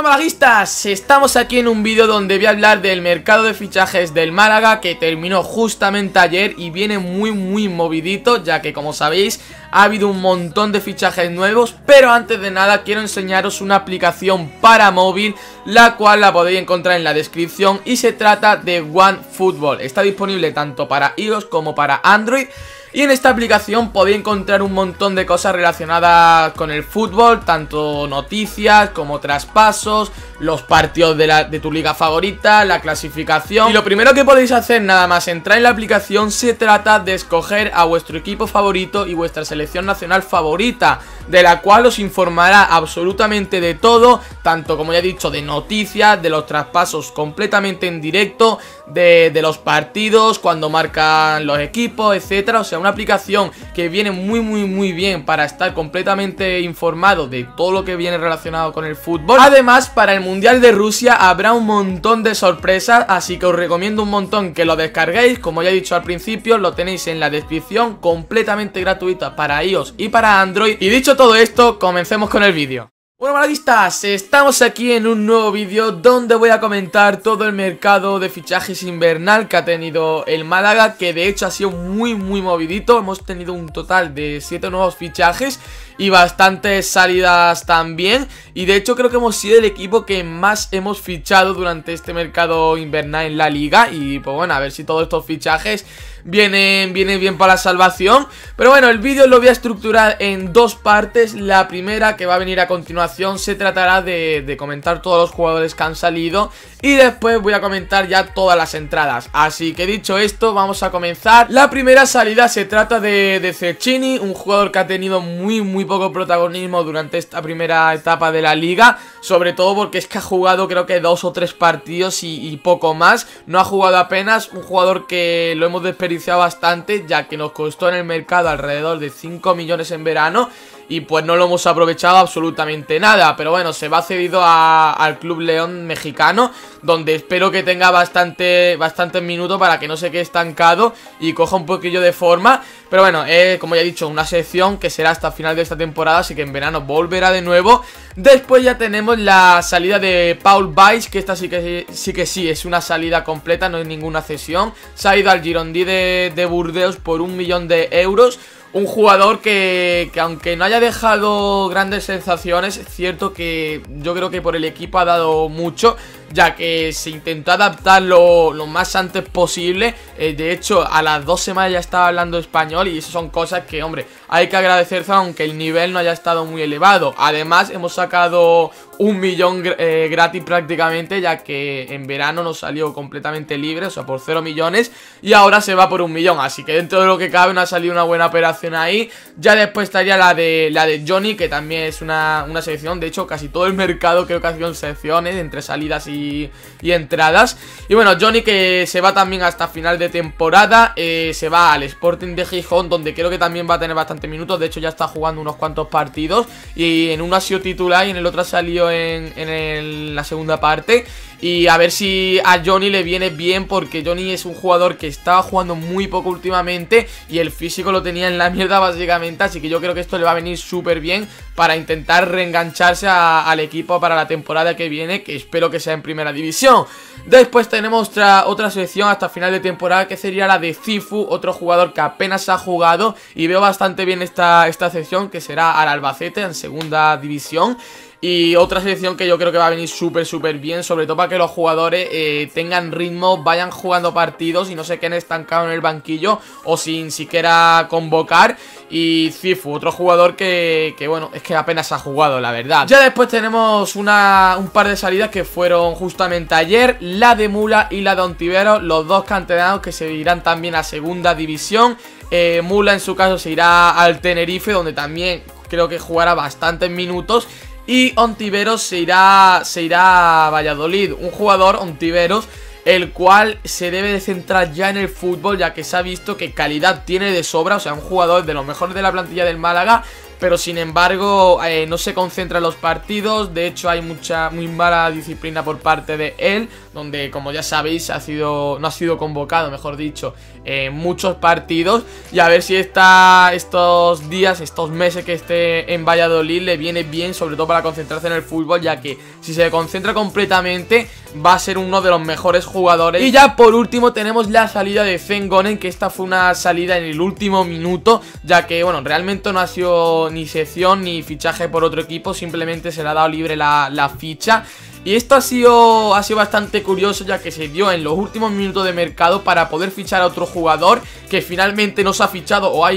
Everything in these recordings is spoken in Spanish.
Bueno malaguistas, estamos aquí en un vídeo donde voy a hablar del mercado de fichajes del Málaga que terminó justamente ayer y viene muy muy movidito ya que como sabéis ha habido un montón de fichajes nuevos pero antes de nada quiero enseñaros una aplicación para móvil la cual la podéis encontrar en la descripción y se trata de OneFootball, está disponible tanto para iOS como para Android y en esta aplicación podéis encontrar un montón de cosas relacionadas con el fútbol, tanto noticias como traspasos, los partidos de, la, de tu liga favorita, la clasificación. Y lo primero que podéis hacer nada más entrar en la aplicación se trata de escoger a vuestro equipo favorito y vuestra selección nacional favorita, de la cual os informará absolutamente de todo, tanto como ya he dicho, de noticias, de los traspasos completamente en directo, de, de los partidos, cuando marcan los equipos, etcétera. O sea, una aplicación que viene muy muy muy bien para estar completamente informado de todo lo que viene relacionado con el fútbol. Además, para el Mundial de Rusia habrá un montón de sorpresas, así que os recomiendo un montón que lo descarguéis. Como ya he dicho al principio, lo tenéis en la descripción, completamente gratuita para iOS y para Android. Y dicho todo esto, comencemos con el vídeo. Bueno malaguistas, estamos aquí en un nuevo vídeo donde voy a comentar todo el mercado de fichajes invernal que ha tenido el Málaga Que de hecho ha sido muy muy movidito, hemos tenido un total de 7 nuevos fichajes y bastantes salidas también. Y de hecho creo que hemos sido el equipo que más hemos fichado durante este mercado invernal en la liga. Y pues bueno, a ver si todos estos fichajes vienen, vienen bien para la salvación. Pero bueno, el vídeo lo voy a estructurar en dos partes. La primera que va a venir a continuación se tratará de, comentar todos los jugadores que han salido. Y después voy a comentar ya todas las entradas. Así que dicho esto, vamos a comenzar. La primera salida se trata de, de un jugador que ha tenido muy muy poco protagonismo durante esta primera etapa de la liga Sobre todo porque es que ha jugado creo que dos o tres partidos y, poco más. No ha jugado apenas, un jugador que lo hemos desperdiciado bastante Ya que nos costó en el mercado alrededor de 5 millones en verano y pues no lo hemos aprovechado absolutamente nada. Pero bueno, se va cedido al Club León mexicano, donde espero que tenga bastante, bastantes minutos para que no se quede estancado y coja un poquillo de forma. Pero bueno, como ya he dicho, una sección que será hasta final de esta temporada, así que en verano volverá de nuevo. Después ya tenemos la salida de Paul Weiss, que esta sí que sí, que sí es una salida completa, no es ninguna cesión. Se ha ido al Girondí de Burdeos por un millón de euros un jugador que, que, aunque no haya dejado grandes sensaciones, es cierto que yo creo que por el equipo ha dado mucho ya que se intentó adaptar lo, más antes posible. Eh, de hecho, a las dos semanas ya estaba hablando español y eso son cosas que, hombre, hay que agradecerse aunque el nivel no haya estado muy elevado. Además, hemos sacado un millón eh, gratis prácticamente, ya que en verano nos salió completamente libre, o sea, por cero millones, y ahora se va por un millón. Así que dentro de lo que cabe, nos ha salido una buena operación ahí. Ya después estaría la de, la de Johnny, que también es una, una selección. De hecho, casi todo el mercado creo que ha sido secciones entre salidas y y, entradas. Y bueno, Johnny que se va también hasta final de temporada, eh, se va al Sporting de Gijón, donde creo que también va a tener bastantes minutos. De hecho, ya está jugando unos cuantos partidos. Y en uno ha sido titular y en el otro ha salido en, en la segunda parte. Y a ver si a Johnny le viene bien porque Johnny es un jugador que estaba jugando muy poco últimamente y el físico lo tenía en la mierda básicamente, así que yo creo que esto le va a venir súper bien para intentar reengancharse al equipo para la temporada que viene, que espero que sea en primera división. Después tenemos otra, otra selección hasta final de temporada que sería la de Cifu, otro jugador que apenas ha jugado y veo bastante bien esta, esta sección que será al Albacete en segunda división. Y otra selección que yo creo que va a venir súper, súper bien, sobre todo para que los jugadores eh, tengan ritmo, vayan jugando partidos y no se queden estancados en el banquillo o sin siquiera convocar. Y Cifu, otro jugador que, que, bueno, es que apenas ha jugado, la verdad. Ya después tenemos una, un par de salidas que fueron justamente ayer, la de Mula y la de Ontivero, los dos canteranos que se irán también a segunda división. Eh, Mula en su caso se irá al Tenerife, donde también creo que jugará bastantes minutos y Ontiveros se irá, se irá a Valladolid. Un jugador, Ontiveros, el cual se debe de centrar ya en el fútbol, ya que se ha visto que calidad tiene de sobra. O sea, un jugador de los mejores de la plantilla del Málaga pero sin embargo eh, no se concentra en los partidos, de hecho hay mucha muy mala disciplina por parte de él, donde como ya sabéis ha sido no ha sido convocado, mejor dicho, en muchos partidos y a ver si está estos días, estos meses que esté en Valladolid le viene bien, sobre todo para concentrarse en el fútbol, ya que si se concentra completamente va a ser uno de los mejores jugadores. Y ya por último tenemos la salida de Zengonen, que esta fue una salida en el último minuto, ya que bueno, realmente no ha sido ni sección ni fichaje por otro equipo, simplemente se le ha dado libre la ficha. Y esto ha sido, ha sido bastante curioso ya que se dio en los últimos minutos de mercado para poder fichar a otro jugador que finalmente no se ha fichado o ha,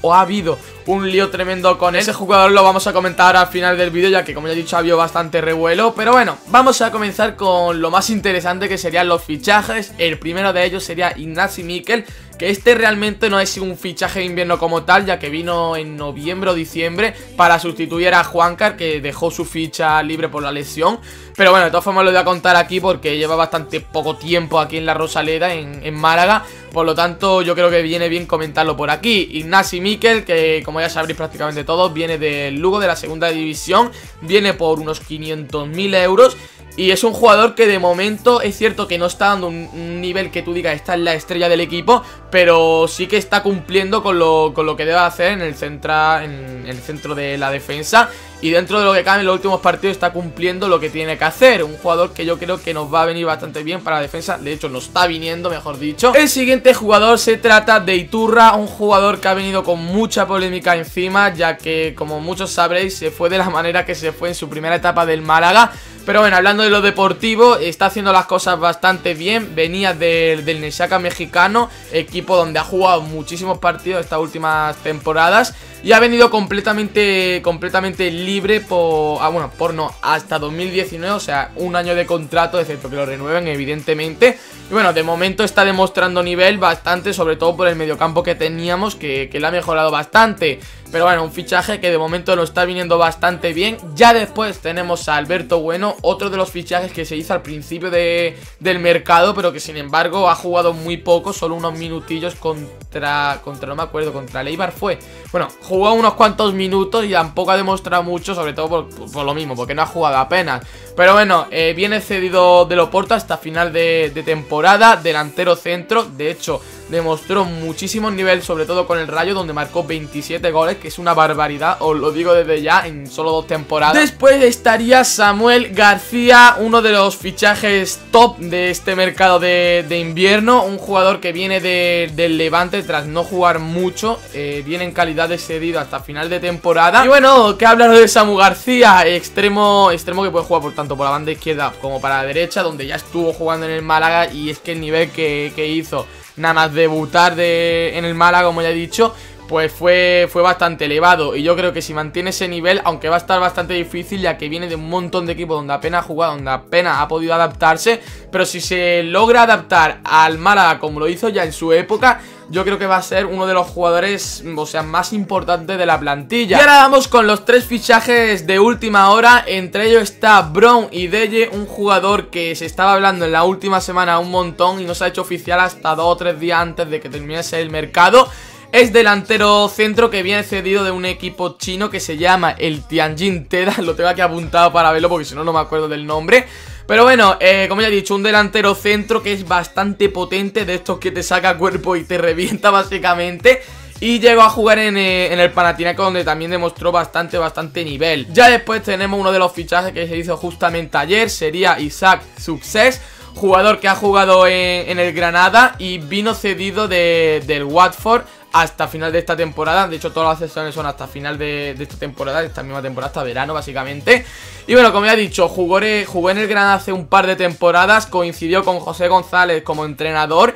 o ha habido un lío tremendo con ese jugador lo vamos a comentar al final del vídeo ya que como ya he dicho ha habido bastante revuelo. Pero bueno, vamos a comenzar con lo más interesante que serían los fichajes. El primero de ellos sería Ignacy Mikel que este realmente no es un fichaje de invierno como tal, ya que vino en noviembre o diciembre para sustituir a Juancar, que dejó su ficha libre por la lesión. Pero bueno, de todas formas lo voy a contar aquí porque lleva bastante poco tiempo aquí en la Rosaleda, en, en Málaga. Por lo tanto, yo creo que viene bien comentarlo por aquí. Ignasi Mikel, que como ya sabréis prácticamente todos, viene del Lugo de la segunda división. Viene por unos 500.000 euros. Y es un jugador que de momento es cierto que no está dando un, nivel que tú digas está en la estrella del equipo, pero sí que está cumpliendo con lo, con lo que debe hacer en el, centra, en el centro de la defensa. Y dentro de lo que cabe en los últimos partidos está cumpliendo lo que tiene que hacer. Un jugador que yo creo que nos va a venir bastante bien para la defensa. De hecho, nos está viniendo, mejor dicho. El siguiente jugador se trata de Iturra. Un jugador que ha venido con mucha polémica encima. Ya que, como muchos sabréis, se fue de la manera que se fue en su primera etapa del Málaga. Pero bueno, hablando de lo deportivo, está haciendo las cosas bastante bien. Venía del, del mexicano, equipo donde ha jugado muchísimos partidos estas últimas temporadas. Y ha venido completamente, completamente libre por, ah, bueno, por no, hasta 2019, o sea, un año de contrato, excepto que lo renueven, evidentemente. Y bueno, de momento está demostrando nivel bastante, sobre todo por el mediocampo que teníamos, que, que le ha mejorado bastante. Pero bueno, un fichaje que de momento lo está viniendo bastante bien. Ya después tenemos a Alberto Bueno, otro de los fichajes que se hizo al principio de, del mercado, pero que sin embargo ha jugado muy poco, solo unos minutillos contra, contra no me acuerdo, contra Leibar fue. Bueno, jugó unos cuantos minutos y tampoco ha demostrado mucho, sobre todo por, lo mismo, porque no ha jugado apenas. Pero bueno, eh, viene cedido de Loporto hasta final de, de temporada, delantero centro, de hecho demostró muchísimo nivel, sobre todo con el Rayo, donde marcó 27 goles, que es una barbaridad, os lo digo desde ya, en solo dos temporadas. Después estaría Samuel García, uno de los fichajes top de este mercado de, invierno, un jugador que viene del Levante tras no jugar mucho, eh, viene en calidad de cedido hasta final de temporada. Y bueno, ¿qué hablar de Samu García? Extremo, extremo que puede jugar por tanto por la banda izquierda como para la derecha, donde ya estuvo jugando en el Málaga y es que el nivel que, que hizo nada más debutar de, en el Málaga, como ya he dicho, pues fue, fue bastante elevado. Y yo creo que si mantiene ese nivel, aunque va a estar bastante difícil, ya que viene de un montón de equipos donde apenas ha jugado, donde apenas ha podido adaptarse, pero si se logra adaptar al Málaga como lo hizo ya en su época, yo creo que va a ser uno de los jugadores, o sea, más importantes de la plantilla. Y ahora vamos con los tres fichajes de última hora, entre ellos está Brown y Deye, un jugador que se estaba hablando en la última semana un montón y no se ha hecho oficial hasta dos o tres días antes de que terminase el mercado. Es delantero centro que viene cedido de un equipo chino que se llama el Tianjin Teda. Lo tengo aquí apuntado para verlo porque si no, no me acuerdo del nombre. Pero bueno, eh, como ya he dicho, un delantero centro que es bastante potente, de estos que te saca cuerpo y te revienta básicamente. Y llegó a jugar en, eh, en, el Panathinaikos donde también demostró bastante, bastante nivel. Ya después tenemos uno de los fichajes que se hizo justamente ayer, sería Isaac Success. Jugador que ha jugado en, el Granada y vino cedido de, del Watford hasta final de esta temporada. De hecho, todas las sesiones son hasta final de, esta temporada, esta misma temporada, hasta verano, básicamente. Y bueno, como ya he dicho, jugó, jugó en el Granada hace un par de temporadas, coincidió con José González como entrenador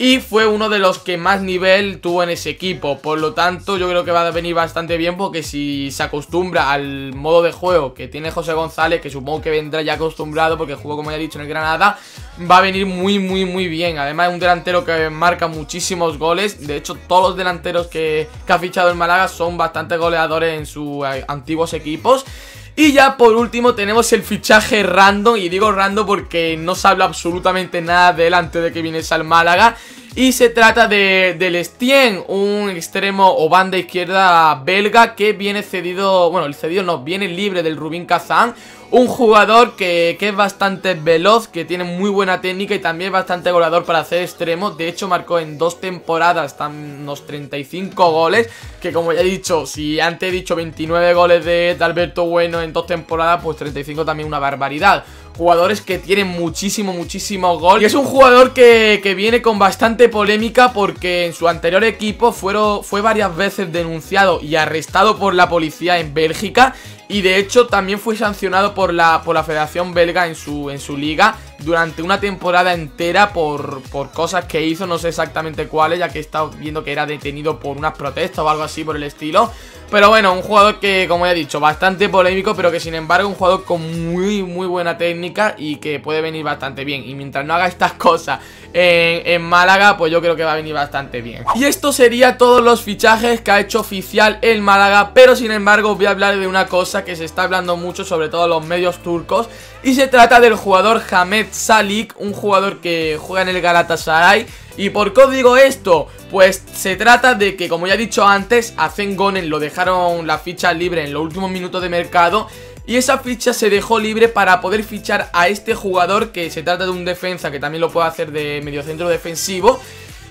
y fue uno de los que más nivel tuvo en ese equipo. Por lo tanto, yo creo que va a venir bastante bien porque si se acostumbra al modo de juego que tiene José González, que supongo que vendrá ya acostumbrado porque jugó, como ya he dicho, en el Granada, va a venir muy, muy, muy bien. Además, es un delantero que marca muchísimos goles. De hecho, todos los delanteros que, ha fichado el Málaga son bastante goleadores en sus eh, antiguos equipos. Y ya por último tenemos el fichaje random, y digo random porque no se habla absolutamente nada de él antes de que viniese al Málaga. Y se trata de, del Stien, un extremo o banda izquierda belga que viene cedido, bueno, el cedido no, viene libre del Rubín Kazán un jugador que, es bastante veloz, que tiene muy buena técnica y también bastante goleador para hacer extremo. De hecho, marcó en dos temporadas unos 35 goles. Que como ya he dicho, si antes he dicho 29 goles de Alberto Bueno en dos temporadas, pues 35 también una barbaridad jugadores que tienen muchísimo, muchísimo gol. Y es un jugador que, que, viene con bastante polémica porque en su anterior equipo fueron, fue varias veces denunciado y arrestado por la policía en Bélgica. Y de hecho también fue sancionado por la, por la Federación Belga en su, en su liga durante una temporada entera por, por cosas que hizo, no sé exactamente cuáles, ya que he estado viendo que era detenido por unas protestas o algo así por el estilo. Pero bueno, un jugador que, como ya he dicho, bastante polémico, pero que sin embargo un jugador con muy, muy buena técnica y que puede venir bastante bien. Y mientras no haga estas cosas en, Málaga, pues yo creo que va a venir bastante bien. Y esto sería todos los fichajes que ha hecho oficial el Málaga, pero sin embargo voy a hablar de una cosa que se está hablando mucho, sobre todo en los medios turcos, y se trata del jugador Hamed Salik, un jugador que juega en el Galatasaray. ¿Y por qué os digo esto? Pues se trata de que, como ya he dicho antes, a Zengonen lo dejaron la ficha libre en los últimos minutos de mercado. Y esa ficha se dejó libre para poder fichar a este jugador que se trata de un defensa que también lo puede hacer de mediocentro defensivo.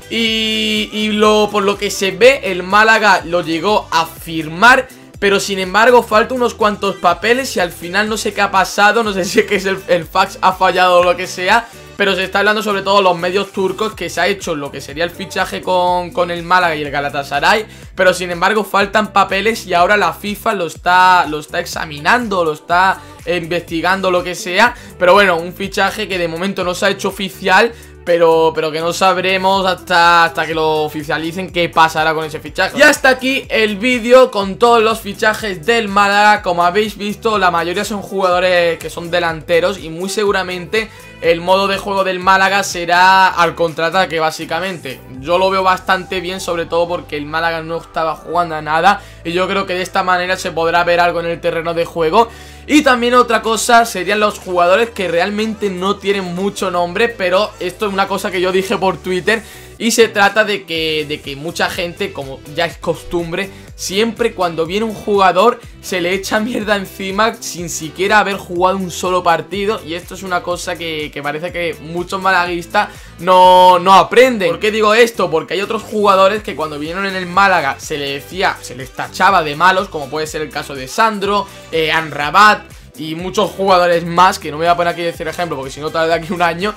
Y, y por lo que se ve el Málaga lo llegó a firmar pero sin embargo falta unos cuantos papeles y al final no sé qué ha pasado, no sé si es que el, el fax ha fallado o lo que sea pero se está hablando sobre todo los medios turcos que se ha hecho lo que sería el fichaje con, con, el Málaga y el Galatasaray, pero sin embargo faltan papeles y ahora la FIFA lo está, lo está examinando, lo está investigando, lo que sea, pero bueno, un fichaje que de momento no se ha hecho oficial, pero, pero que no sabremos hasta, hasta que lo oficialicen qué pasará con ese fichaje. Y hasta aquí el vídeo con todos los fichajes del Málaga. Como habéis visto, la mayoría son jugadores que son delanteros y muy seguramente el modo de juego del Málaga será al contraataque básicamente. Yo lo veo bastante bien, sobre todo porque el Málaga no estaba jugando a nada y yo creo que de esta manera se podrá ver algo en el terreno de juego. Y también otra cosa serían los jugadores que realmente no tienen mucho nombre, pero esto es una cosa que yo dije por Twitter y se trata de que, de que mucha gente, como ya es costumbre, siempre cuando viene un jugador se le echa mierda encima sin siquiera haber jugado un solo partido. Y esto es una cosa que, que parece que muchos malaguistas no, no aprenden. ¿Por qué digo esto? Porque hay otros jugadores que cuando vinieron en el Málaga se le decía, se les tachaba de malos, como puede ser el caso de Sandro, eh, Anrabat y muchos jugadores más, que no me voy a poner aquí a decir ejemplo porque si no tarda aquí un año,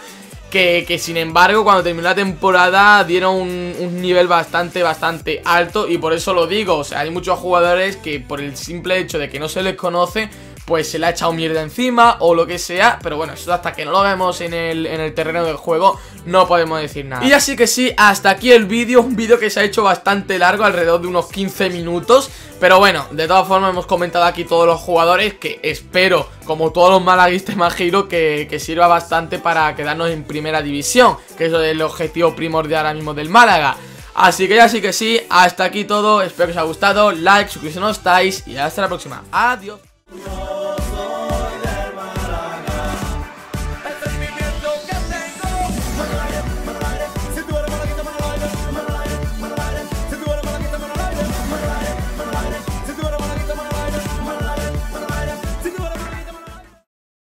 que, sin embargo cuando terminó la temporada dieron un, un, nivel bastante, bastante alto y por eso lo digo, o sea, hay muchos jugadores que por el simple hecho de que no se les conoce pues se le ha echado mierda encima o lo que sea, pero bueno, eso hasta que no lo vemos en el, en el terreno del juego no podemos decir nada. Y así que sí, hasta aquí el vídeo, un vídeo que se ha hecho bastante largo, alrededor de unos 15 minutos, pero bueno, de todas formas hemos comentado aquí todos los jugadores que espero, como todos los malaguistas imagino, que, que sirva bastante para quedarnos en primera división, que eso es el objetivo primordial ahora mismo del Málaga. Así que ya sí que sí, hasta aquí todo, espero que os haya gustado, like, suscribiros si no estáis y hasta la próxima. Adiós.